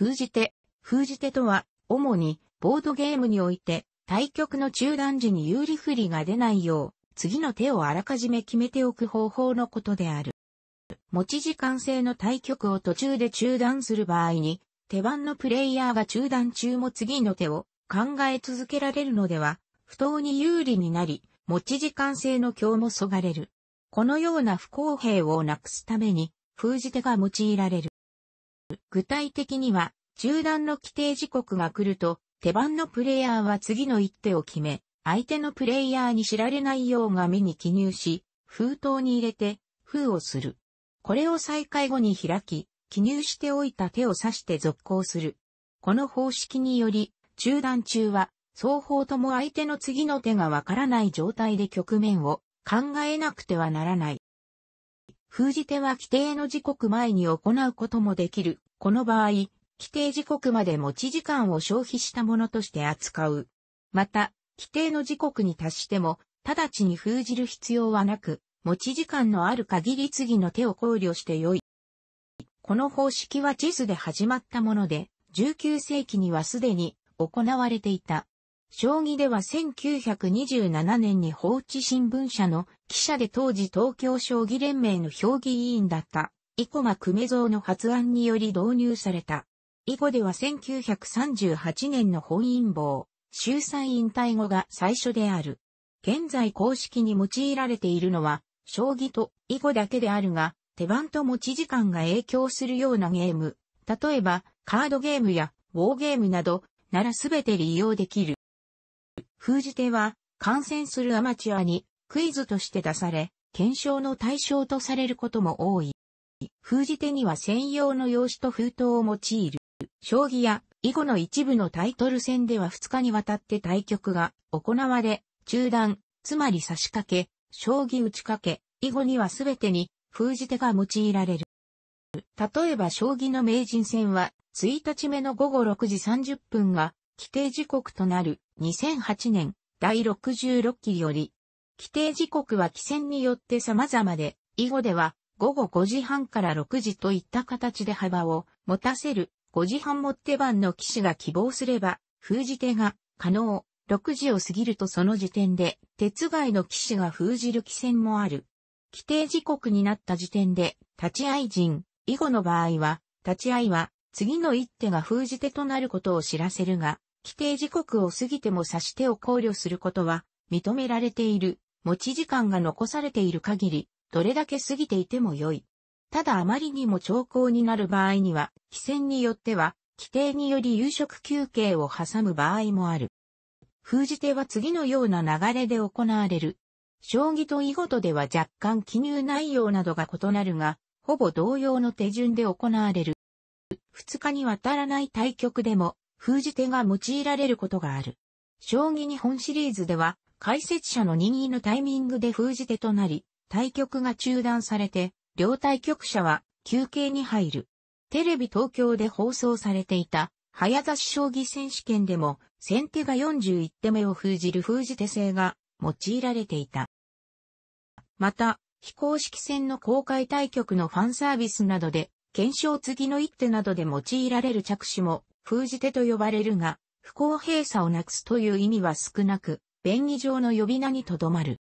封じ手。封じ手とは、主に、ボードゲームにおいて、対局の中断時に有利不利が出ないよう、次の手をあらかじめ決めておく方法のことである。持ち時間制の対局を途中で中断する場合に、手番のプレイヤーが中断中も次の手を考え続けられるのでは、不当に有利になり、持ち時間制の強もそがれる。このような不公平をなくすために、封じ手が用いられる。具体的には、中断の規定時刻が来ると、手番のプレイヤーは次の一手を決め、相手のプレイヤーに知られないよう紙に記入し、封筒に入れて、封をする。これを再開後に開き、記入しておいた手を指して続行する。この方式により、中断中は、双方とも相手の次の手がわからない状態で局面を考えなくてはならない。封じ手は規定の時刻前に行うこともできる。この場合、規定時刻まで持ち時間を消費したものとして扱う。また、規定の時刻に達しても、直ちに封じる必要はなく、持ち時間のある限り次の手を考慮してよい。この方式は地図で始まったもので、19世紀にはすでに行われていた。将棋では1927年に放置新聞社の記者で当時東京将棋連盟の評議委員だった、イコマ久米蔵の発案により導入された。囲碁では1938年の本因坊、秀才引退後が最初である。現在公式に用いられているのは、将棋と囲碁だけであるが、手番と持ち時間が影響するようなゲーム、例えばカードゲームやウォーゲームなどならすべて利用できる。封じ手は、感染するアマチュアにクイズとして出され、検証の対象とされることも多い。封じ手には専用の用紙と封筒を用いる。将棋や囲碁の一部のタイトル戦では2日にわたって対局が行われ、中断、つまり差し掛け、将棋打ち掛け、囲碁にはすべてに封じ手が用いられる。例えば将棋の名人戦は、1日目の午後6時30分が規定時刻となる2008年第66期より、規定時刻は規制によって様々で、囲碁では午後5時半から6時といった形で幅を持たせる5時半持って番の騎士が希望すれば、封じ手が可能。6時を過ぎるとその時点で、鉄外の騎士が封じる規制もある。規定時刻になった時点で、立ち会い陣、囲碁の場合は、立ち会いは、次の一手が封じ手となることを知らせるが、規定時刻を過ぎても指し手を考慮することは認められている。持ち時間が残されている限り、どれだけ過ぎていても良い。ただあまりにも長考になる場合には、規制によっては、規定により夕食休憩を挟む場合もある。封じ手は次のような流れで行われる。将棋と囲碁とでは若干記入内容などが異なるが、ほぼ同様の手順で行われる。二日にわたらない対局でも、封じ手が用いられることがある。将棋日本シリーズでは、解説者の任意のタイミングで封じ手となり、対局が中断されて、両対局者は休憩に入る。テレビ東京で放送されていた、早指し将棋選手権でも、先手が41手目を封じる封じ手制が用いられていた。また、非公式戦の公開対局のファンサービスなどで、検証次の一手などで用いられる着手も封じ手と呼ばれるが、不公平さをなくすという意味は少なく、便宜上の呼び名にとどまる。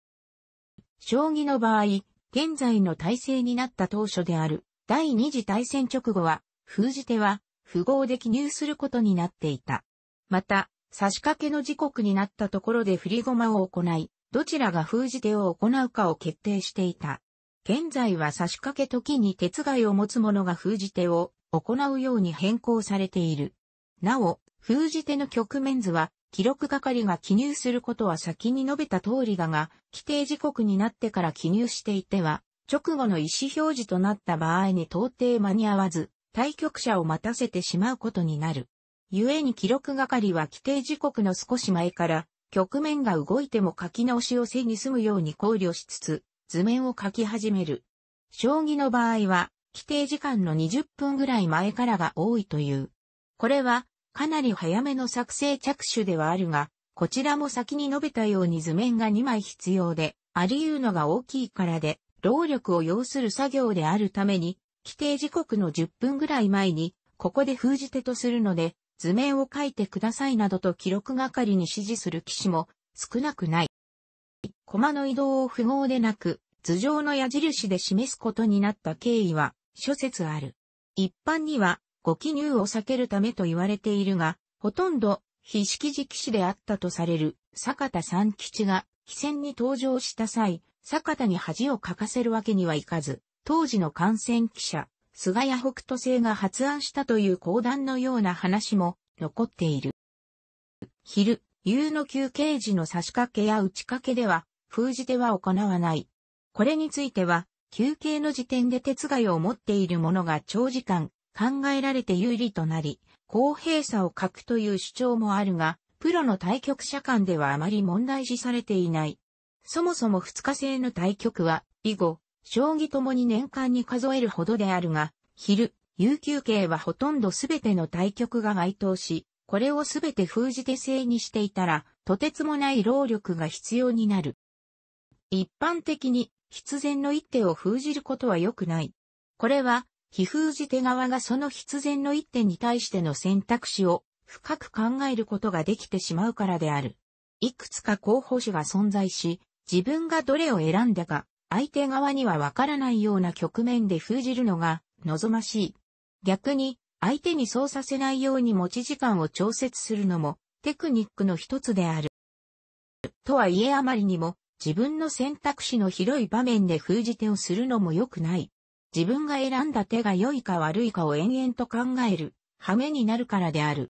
将棋の場合、現在の体制になった当初である第二次大戦直後は、封じ手は符号で記入することになっていた。また、差し掛けの時刻になったところで振り駒を行い、どちらが封じ手を行うかを決定していた。現在は差し掛け時に鉄害を持つ者が封じ手を行うように変更されている。なお、封じ手の局面図は、記録係が記入することは先に述べた通りだが、規定時刻になってから記入していては、直後の意思表示となった場合に到底間に合わず、対局者を待たせてしまうことになる。故に記録係は規定時刻の少し前から、局面が動いても書き直しをせに済むように考慮しつつ、図面を書き始める。将棋の場合は、規定時間の20分ぐらい前からが多いという。これはかなり早めの作成着手ではあるが、こちらも先に述べたように図面が2枚必要で、あり得るのが大きいからで、労力を要する作業であるために、規定時刻の10分ぐらい前にここで封じ手とするので、図面を書いてくださいなどと記録係に指示する騎士も少なくない。駒の移動を符号でなく、図上の矢印で示すことになった経緯は諸説ある。一般には誤記入を避けるためと言われているが、ほとんど非識字騎士であったとされる坂田三吉が汽船に登場した際、坂田に恥をかかせるわけにはいかず、当時の感染記者、菅谷北斗星が発案したという講談のような話も残っている。昼、夕の休憩時の差し掛けや打ち掛けでは、封じ手は行わない。これについては、休憩の時点で鉄害を持っている者が長時間考えられて有利となり、公平さを欠くという主張もあるが、プロの対局者間ではあまり問題視されていない。そもそも二日制の対局は、囲碁、将棋ともに年間に数えるほどであるが、昼、有休憩はほとんどすべての対局が該当し、これをすべて封じ手制にしていたら、とてつもない労力が必要になる。一般的に必然の一手を封じることは良くない。これは、非封じ手側がその必然の一手に対しての選択肢を深く考えることができてしまうからである。いくつか候補手が存在し、自分がどれを選んだか、相手側にはわからないような局面で封じるのが望ましい。逆に、相手にそうさせないように持ち時間を調節するのもテクニックの一つである。とはいえあまりにも自分の選択肢の広い場面で封じ手をするのも良くない。自分が選んだ手が良いか悪いかを延々と考える、羽目になるからである。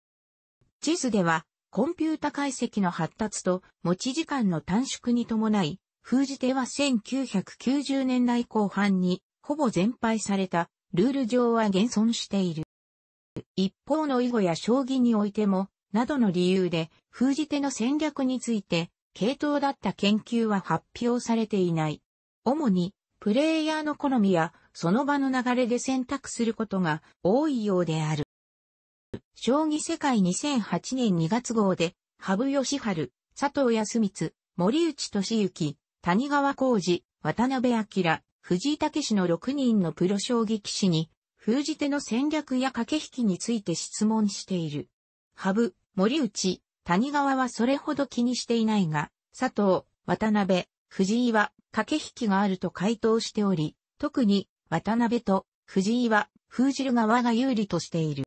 地図では、コンピュータ解析の発達と持ち時間の短縮に伴い、封じ手は1990年代後半にほぼ全廃されたルール上は現存している。一方の囲碁や将棋においても、などの理由で封じ手の戦略について系統だった研究は発表されていない。主に、プレイヤーの好みや、その場の流れで選択することが多いようである。将棋世界2008年2月号で、羽生義治、佐藤康光、森内俊之、谷川浩二、渡辺明、藤井武の6人のプロ将棋棋士に、封じ手の戦略や駆け引きについて質問している。羽生、森内、谷川はそれほど気にしていないが、佐藤、渡辺、藤井は駆け引きがあると回答しており、特に渡辺と藤井は封じる側が有利としている。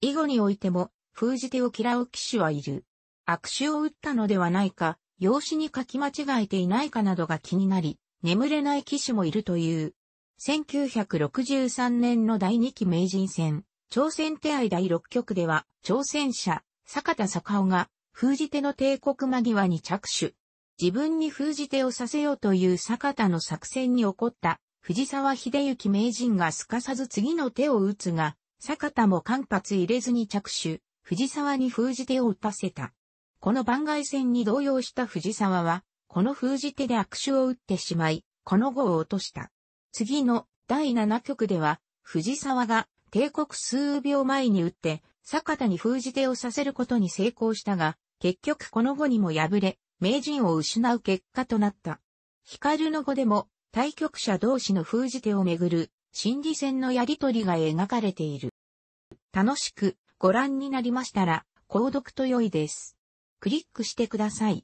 囲碁においても封じ手を嫌う騎手はいる。悪手を打ったのではないか、用紙に書き間違えていないかなどが気になり、眠れない騎手もいるという。1963年の第2期名人戦、朝鮮手合第6局では、挑戦者、坂田坂尾が封じ手の帝国間際に着手。自分に封じ手をさせようという坂田の作戦に起こった藤沢秀幸名人がすかさず次の手を打つが、坂田も間髪入れずに着手、藤沢に封じ手を打たせた。この番外戦に動揺した藤沢は、この封じ手で悪手を打ってしまい、この後を落とした。次の第7局では、藤沢が帝国数秒前に打って、坂田に封じ手をさせることに成功したが、結局この後にも敗れ、名人を失う結果となった。光の語でも、対局者同士の封じ手をめぐる、心理戦のやりとりが描かれている。楽しくご覧になりましたら、購読と良いです。クリックしてください。